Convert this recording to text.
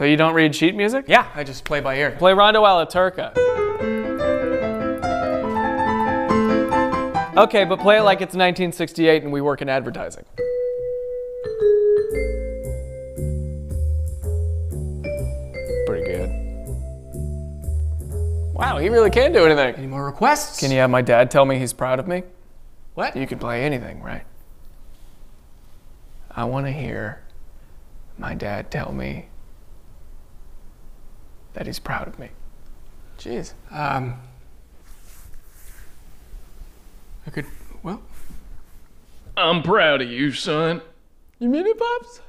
So you don't read sheet music? Yeah, I just play by ear. Play Rondo alla Turca. Okay, but play it like it's 1968 and we work in advertising. Pretty good. Wow, he really can do anything. Any more requests? Can you have my dad tell me he's proud of me? What? You can play anything, right? I want to hear my dad tell me that he's proud of me. Jeez. Um, I could, well, I'm proud of you, son. You mean it, Pops?